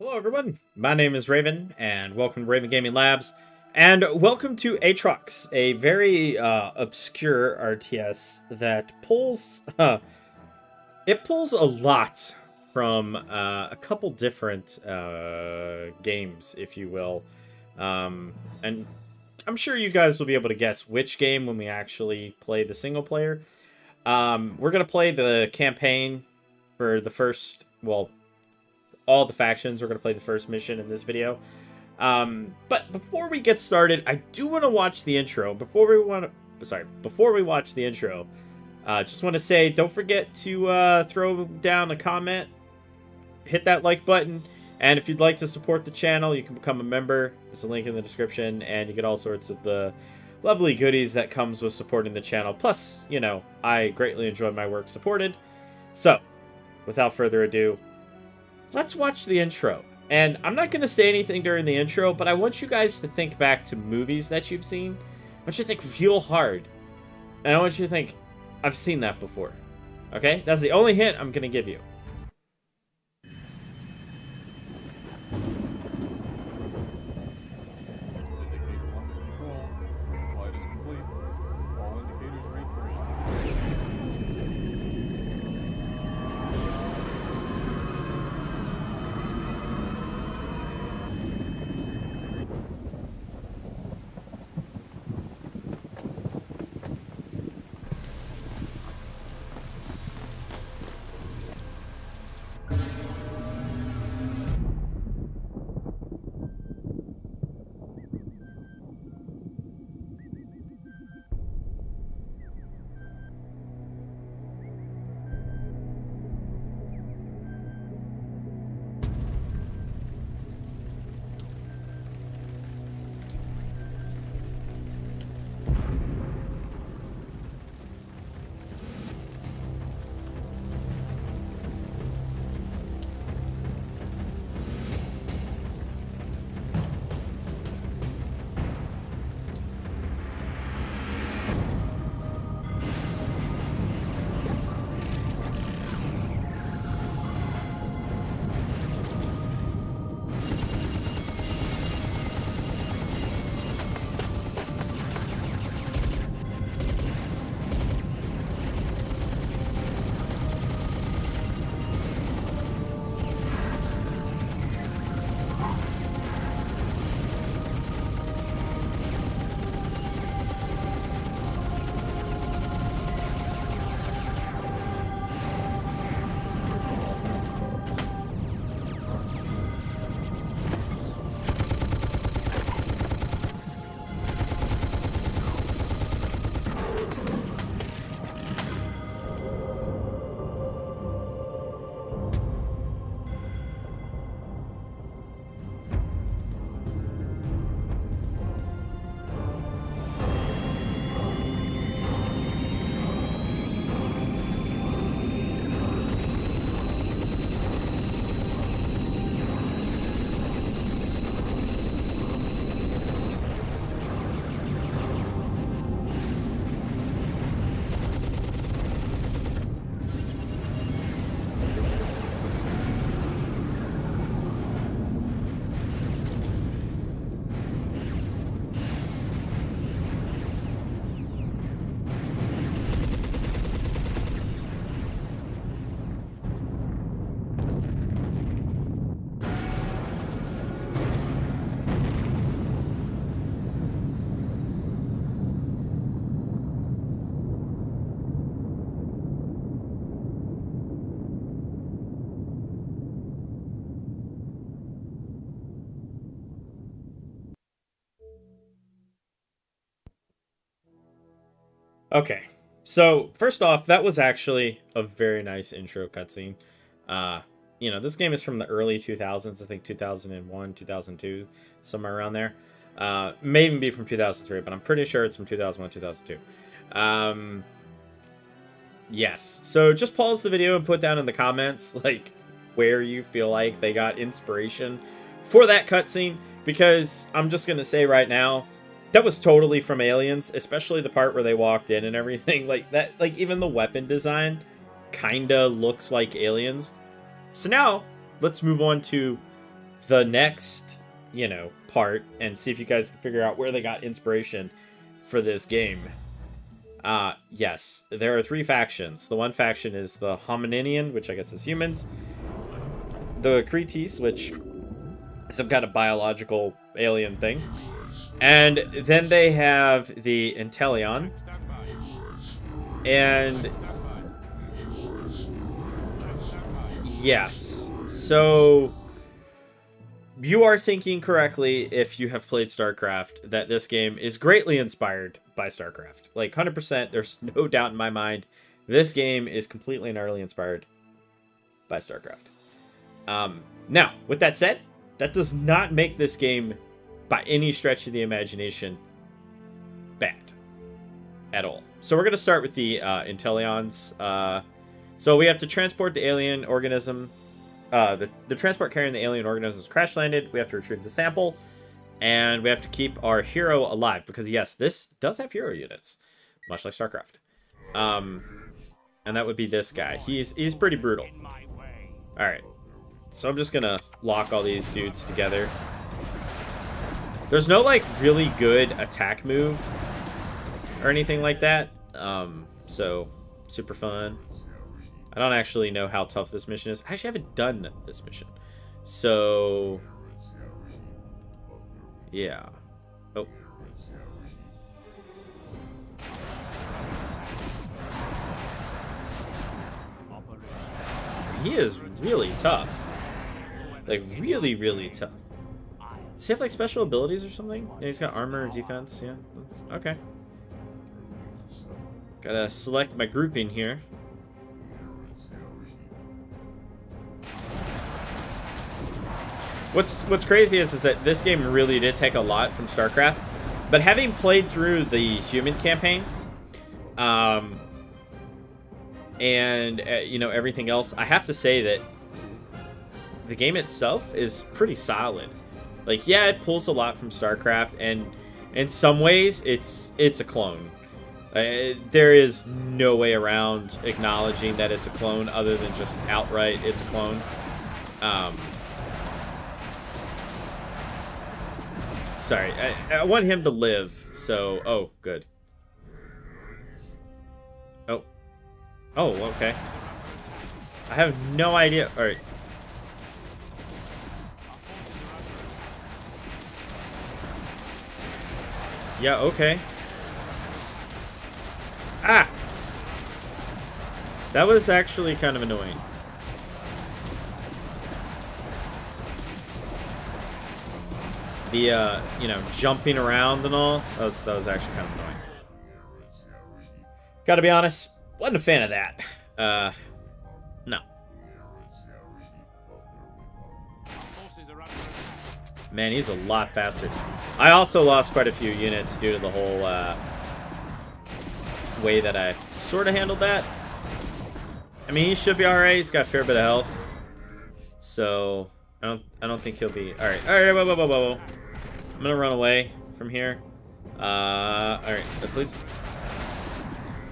Hello everyone, my name is Raven, and welcome to Raven Gaming Labs, and welcome to Atrox, a very uh, obscure RTS that pulls, uh, it pulls a lot from uh, a couple different uh, games, if you will, um, and I'm sure you guys will be able to guess which game when we actually play the single player. Um, we're going to play the campaign for the first, well, all the factions. We're going to play the first mission in this video. Um, but before we get started, I do want to watch the intro. Before we want to, sorry, before we watch the intro, uh, just want to say, don't forget to uh, throw down a comment, hit that like button, and if you'd like to support the channel, you can become a member. There's a link in the description, and you get all sorts of the lovely goodies that comes with supporting the channel. Plus, you know, I greatly enjoy my work supported. So, without further ado, let's watch the intro. And I'm not going to say anything during the intro, but I want you guys to think back to movies that you've seen. I want you to think real hard. And I want you to think, I've seen that before. Okay? That's the only hint I'm going to give you. Okay. So, first off, that was actually a very nice intro cutscene. Uh, you know, this game is from the early 2000s, I think 2001, 2002, somewhere around there. Uh, may even be from 2003, but I'm pretty sure it's from 2001, 2002. Um, yes. So just pause the video and put down in the comments, like, where you feel like they got inspiration for that cutscene, because I'm just going to say right now, that was totally from Aliens, especially the part where they walked in and everything. Like that, like even the weapon design kinda looks like Aliens. So now let's move on to the next, you know, part and see if you guys can figure out where they got inspiration for this game. Uh, yes, there are three factions. The one faction is the Homininian, which I guess is humans. The Cretes, which is some kind of biological alien thing. And then they have the Inteleon. And yes, so you are thinking correctly if you have played StarCraft that this game is greatly inspired by StarCraft. Like 100%, there's no doubt in my mind. This game is completely and utterly inspired by StarCraft. Um, now, with that said, that does not make this game by any stretch of the imagination bad at all. So we're going to start with the uh, Inteleons. Uh, so we have to transport the alien organism. Uh, the, the transport carrying the alien organism has crash landed. We have to retrieve the sample. And we have to keep our hero alive. Because yes, this does have hero units. Much like StarCraft. Um, and that would be this guy. He's, he's pretty brutal. Alright. So I'm just going to lock all these dudes together. There's no, like, really good attack move or anything like that. Um, so, super fun. I don't actually know how tough this mission is. I actually haven't done this mission. So, yeah. Oh. He is really tough. Like, really, really tough. Does he have, like, special abilities or something? Yeah, he's got armor and defense. Yeah. Okay. Gotta select my grouping here. What's what's crazy is, is that this game really did take a lot from StarCraft, but having played through the human campaign, um, and uh, you know everything else, I have to say that the game itself is pretty solid. Like, yeah, it pulls a lot from StarCraft, and in some ways, it's it's a clone. Uh, there is no way around acknowledging that it's a clone other than just outright it's a clone. Um, sorry, I, I want him to live, so... Oh, good. Oh. Oh, okay. I have no idea. Alright. Yeah, okay. Ah! That was actually kind of annoying. The, uh, you know, jumping around and all, that was, that was actually kind of annoying. Gotta be honest, wasn't a fan of that. Uh, Man, he's a lot faster. I also lost quite a few units due to the whole, uh, way that I sort of handled that. I mean, he should be alright. He's got a fair bit of health. So, I don't I don't think he'll be... Alright, alright, whoa, whoa, whoa, whoa. I'm gonna run away from here. Uh, alright, please.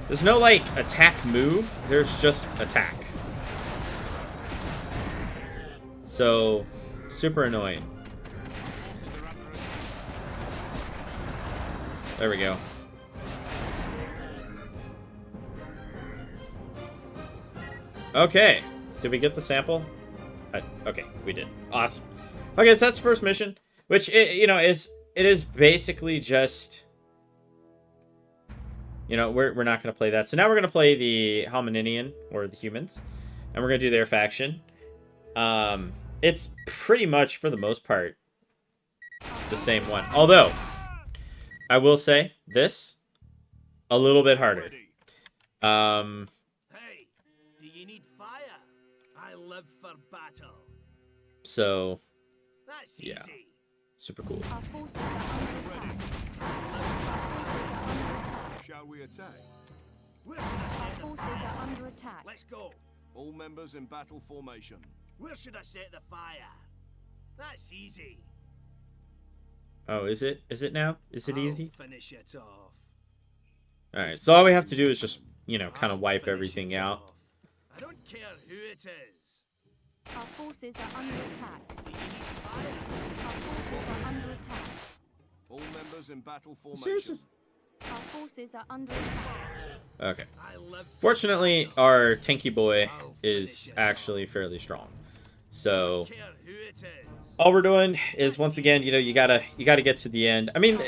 There's no, like, attack move. There's just attack. So, super annoying. There we go. Okay. Did we get the sample? I, okay, we did. Awesome. Okay, so that's the first mission, which, it, you know, is it is basically just... You know, we're, we're not going to play that. So now we're going to play the Homininian, or the humans, and we're going to do their faction. Um, it's pretty much, for the most part, the same one. Although, I will say, this, a little bit harder. Um... So, yeah, super cool. Shall we attack? Our forces are under attack. Let's go. All members in battle formation. Where should I set the fire? That's easy. Oh, is it? Is it now? Is it easy? I'll finish it off. All right. So all we have to do is just, you know, kind of wipe everything out. I don't care who it is. Our forces are under attack. Our forces are under attack. All members in battle formation. Seriously? Our forces are under attack. Okay. Fortunately, our tanky boy is actually fairly strong. So all we're doing is once again, you know, you gotta you gotta get to the end. I mean,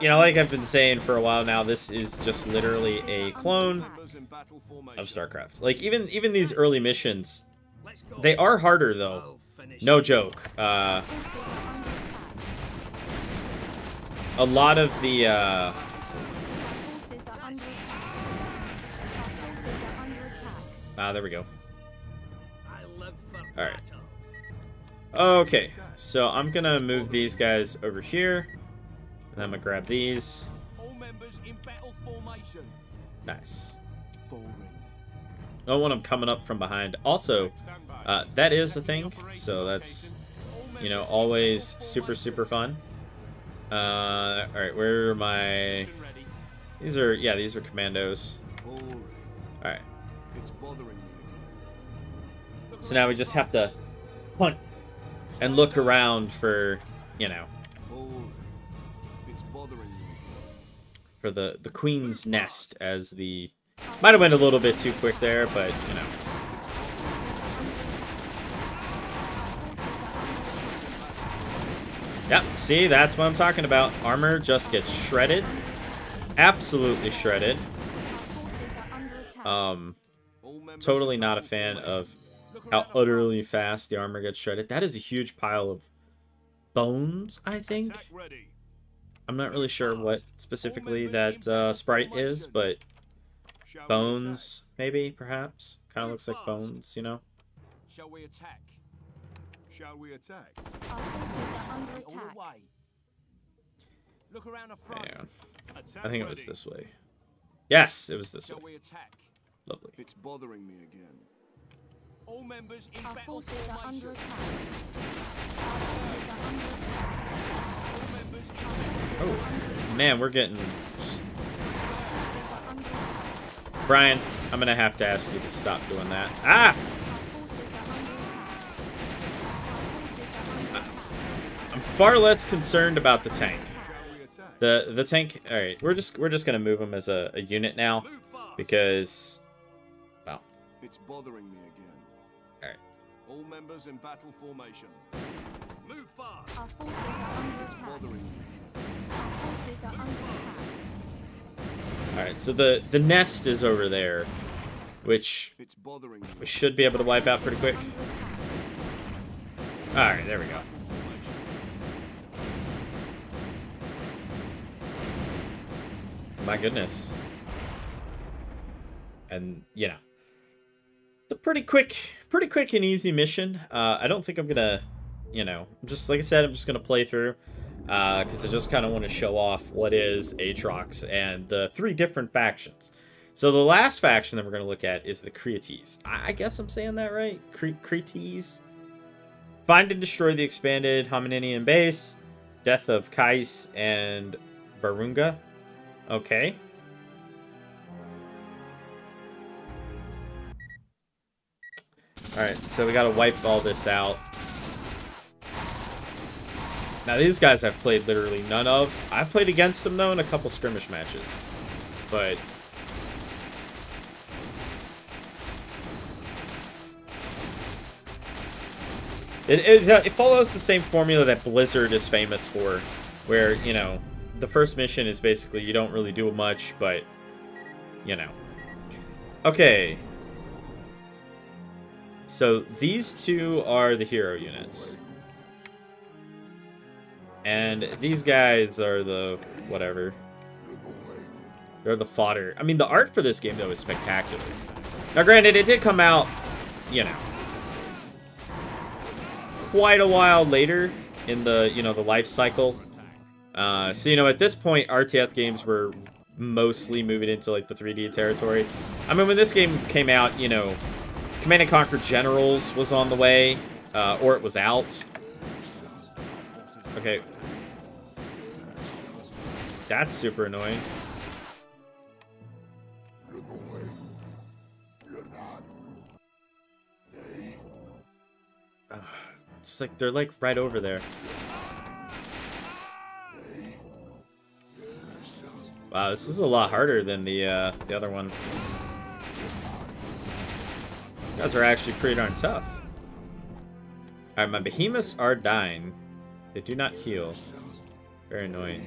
you know, like I've been saying for a while now, this is just literally a clone of StarCraft. Like even even these early missions, they are harder though. No joke. Uh, a lot of the uh, ah, there we go. I Okay, so I'm gonna move these guys over here, and I'm gonna grab these. All members in battle formation. Nice. I don't want them coming up from behind. Also, uh, that is a thing, so that's you know always super super fun. Uh, all right, where are my? These are yeah, these are commandos. All right, It's bothering me. so now we just have to hunt and look around for you know Boring. It's bothering me. for the the queen's nest as the might have went a little bit too quick there, but you know. Yep, see, that's what I'm talking about. Armor just gets shredded. Absolutely shredded. Forces are. Um, totally not a fan of how utterly fast the armor gets shredded. That is a huge pile of bones, I think. I'm not really sure what specifically that uh, sprite is, but bones, maybe, perhaps. Kind of looks like bones, you know? Shall we attack? attack? Shall we attack? Our forces are under All attack. the way. Look around the front. Hang I think it was this way. Yes, it was this way. Lovely. It's bothering me again. All members in Our battle forces are under attack. Our forces are under attack. All members in Oh, man, we're getting... just- Forces are under attack. Brian, I'm gonna have to ask you to stop doing that. Ah! Our forces are under attack. Our forces are under attack. I'm far less concerned about the tank. Shall we attack? The the tank. All right, we're just we're just gonna move him as a, a unit now because, well, It's bothering me again. all right. All members in battle formation. Move fast. Our forces are under It's attack. bothering me. Our forces are under attack. All right, so the the nest is over there, which It's bothering me. we should be able to wipe out pretty quick. All right, there we go. My goodness. And you know, it's a pretty quick, pretty quick and easy mission. Uh, I don't think I'm gonna, you know, just like I said, I'm just gonna play through uh because I just kind of want to show off what is Atrox and the three different factions. So the last faction that we're gonna look at is the Creates. I, guess I'm saying that right, Cre Creates. Find and destroy the expanded Homininian base, death of Kais and Barunga. Okay. Alright, so we gotta wipe all this out. Now these guys I've played literally none of. I've played against them though in a couple skirmish matches. But It, it, uh, it follows the same formula that Blizzard is famous for, where, you know, the first mission is basically you don't really do much, but, you know. Okay. So these two are the hero units. And these guys are the whatever. They're the fodder. I mean, the art for this game, though, is spectacular. Now, granted, it did come out, you know, quite a while later in the you know the life cycle. Uh, so you know at this point RTS games were mostly moving into like the 3D territory. I mean when this game came out, you know, Command and Conquer Generals was on the way, uh, or it was out. Okay. That's super annoying. It's like they're like right over there. Wow, this is a lot harder than the uh, the other one. Guys are actually pretty darn tough. Alright, my behemoths are dying. They do not heal. Very annoying.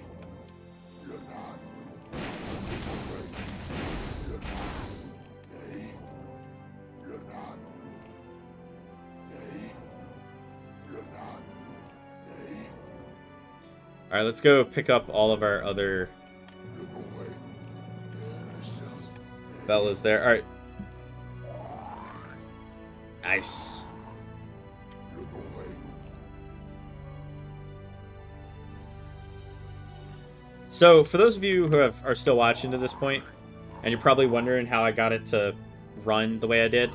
Alright, let's go pick up all of our other Bella's there. Alright. Nice. So, for those of you who have, are still watching to this point, and you're probably wondering how I got it to run the way I did,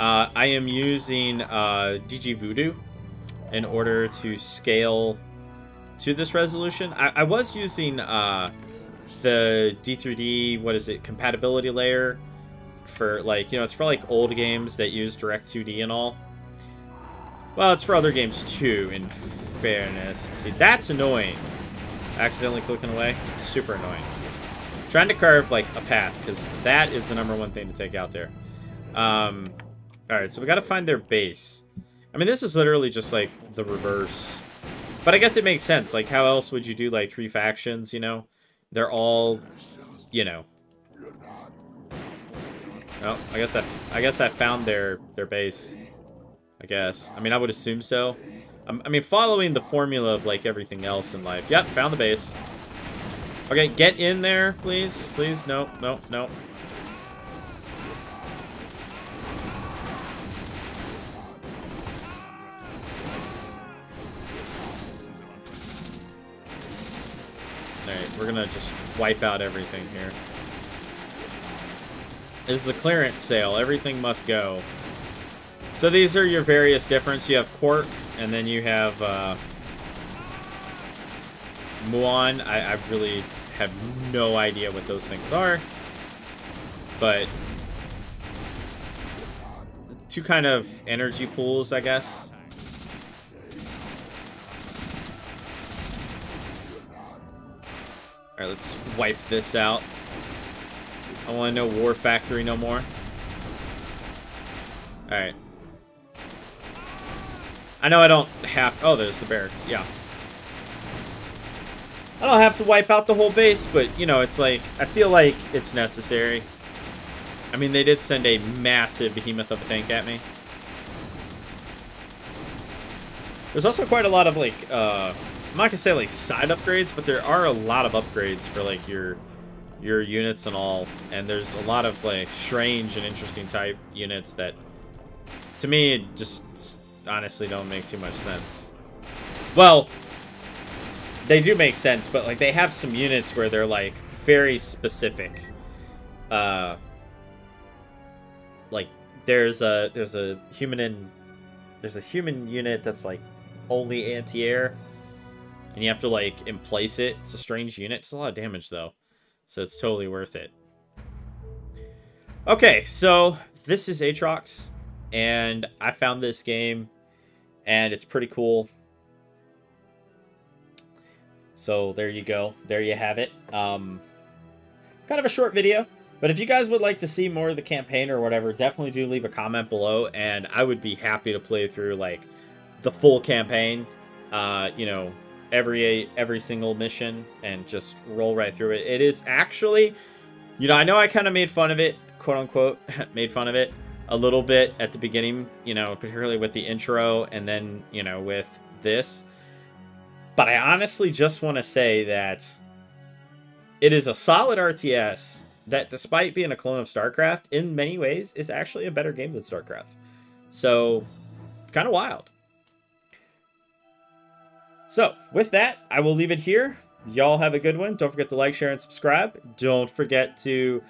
uh, I am using uh, dgVoodoo in order to scale to this resolution. I, I was using uh, the D3D, what is it, compatibility layer for like, you know, it's for like old games that use Direct 2D and all. Well, it's for other games too, in fairness. See, that's annoying. Accidentally clicking away. Super annoying. Trying to carve like a path, because that is the number one thing to take out there. Um, Alright, so we gotta find their base. I mean, this is literally just like the reverse. But I guess it makes sense. Like, how else would you do like three factions, you know? They're all, you know. Oh, I guess I, I guess I found their their base. I guess. I mean, I would assume so. Um, I mean, following the formula of like everything else in life. Yep, found the base. Okay, get in there, please. Please, no, no, no. Alright, we're gonna just wipe out everything here. Is the clearance sale. Everything must go. So these are your various difference. You have Quark, and then you have uh, Muon. I, I really have no idea what those things are. But two kind of energy pools, I guess. Alright, let's wipe this out. I want to know War Factory no more. Alright. I know I don't have... Oh, there's the barracks. Yeah. I don't have to wipe out the whole base, but, you know, it's like... I feel like it's necessary. I mean, they did send a massive behemoth of a tank at me. There's also quite a lot of, like, uh... I'm not gonna say, like, side upgrades, but there are a lot of upgrades for, like, your your units and all. And there's a lot of, like, strange and interesting type units that, to me, just honestly don't make too much sense. Well, they do make sense, but, like, they have some units where they're, like, very specific. Uh, like, there's a, there's a human in, there's a human unit that's, like, only anti-air and you have to like emplace it. It's a strange unit. It's a lot of damage though, so it's totally worth it. Okay, so this is Atrox, and I found this game, and it's pretty cool. So there you go. There you have it. Um, kind of a short video, but if you guys would like to see more of the campaign or whatever, definitely do leave a comment below, and I would be happy to play through like the full campaign. Uh, you know, every every single mission and just roll right through it. It is actually, you know, I know I kind of made fun of it, quote unquote, made fun of it a little bit at the beginning, you know, particularly with the intro and then, you know, with this. But I honestly just want to say that it is a solid RTS that despite being a clone of StarCraft, in many ways is actually a better game than StarCraft. So, it's kind of wild. So, with that, I will leave it here. Y'all have a good one. Don't forget to like, share, and subscribe. Don't forget to,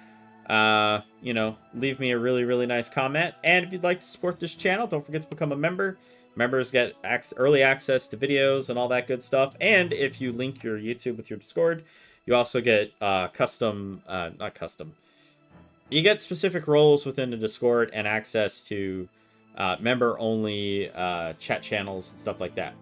uh, you know, leave me a really, really nice comment. And if you'd like to support this channel, don't forget to become a member. Members get early access to videos and all that good stuff. And if you link your YouTube with your Discord, you also get uh, custom, uh, not custom, you get specific roles within the Discord and access to uh, member-only uh, chat channels and stuff like that.